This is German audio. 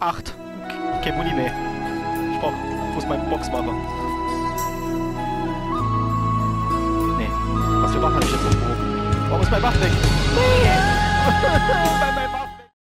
8. kein Muni mehr. Ich brauch, muss meinen Box machen. Nee. Was für Waffen habe ich jetzt noch? Warum ist mein Wach weg? Nee!